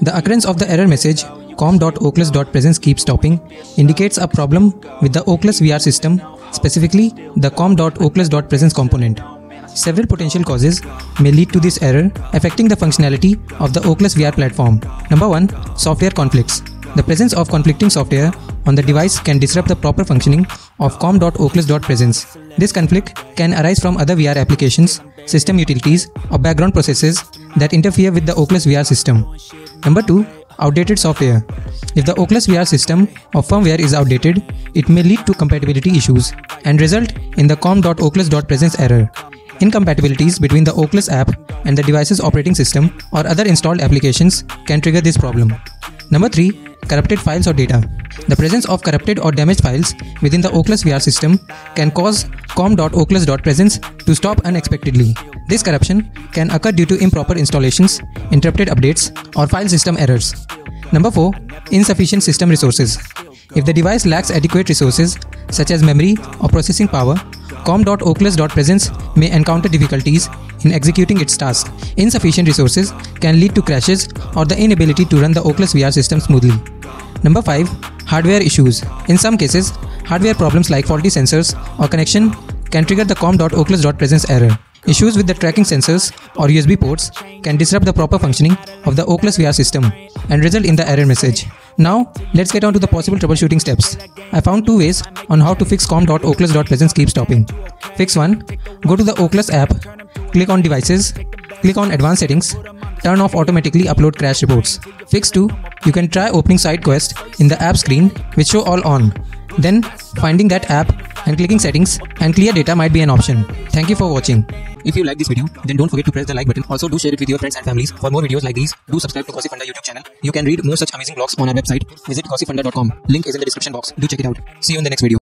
The occurrence of the error message com.oculus.presence keep stopping indicates a problem with the Oculus VR system, specifically the com.oculus.presence component. Several potential causes may lead to this error affecting the functionality of the Oculus VR platform. Number 1. Software conflicts. The presence of conflicting software on the device can disrupt the proper functioning of com.oculus.presence. This conflict can arise from other VR applications, system utilities, or background processes that interfere with the Oculus VR system. Number 2. Outdated software. If the Oculus VR system or firmware is outdated, it may lead to compatibility issues and result in the com.oculus.presence error. Incompatibilities between the Oculus app and the device's operating system or other installed applications can trigger this problem. Number 3. Corrupted files or data. The presence of corrupted or damaged files within the Oculus VR system can cause com.oculus.presence to stop unexpectedly. This corruption can occur due to improper installations, interrupted updates, or file system errors. Number 4. Insufficient system resources. If the device lacks adequate resources such as memory or processing power, com.oculus.presence may encounter difficulties in executing its task. Insufficient resources can lead to crashes or the inability to run the Oculus VR system smoothly. Number 5. Hardware issues. In some cases, hardware problems like faulty sensors or connection can trigger the com.oculus.presence error. Issues with the tracking sensors or USB ports can disrupt the proper functioning of the Oculus VR system and result in the error message. Now, let's get on to the possible troubleshooting steps. I found two ways on how to fix com.oculus.presence keep stopping. Fix 1. Go to the Oculus app, click on devices, click on advanced settings, turn off automatically upload crash reports. Fix 2. You can try opening SideQuest in the app screen which show all on. Then, finding that app and clicking settings and clear data might be an option. Thank you for watching. If you like this video, then don't forget to press the like button. Also, do share it with your friends and families. For more videos like these, do subscribe to Gossipfunda YouTube channel. You can read more such amazing blogs on our website. Visit gossipfunda.com. Link is in the description box. Do check it out. See you in the next video.